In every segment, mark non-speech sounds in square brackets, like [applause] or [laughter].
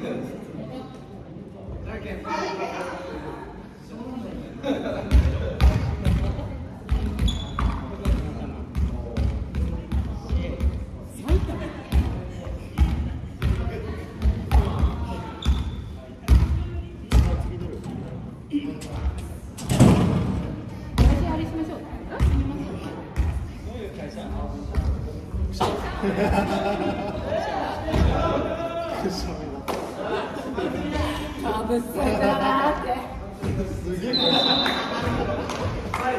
Yes. は [laughs] い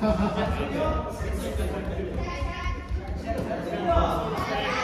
Thank you.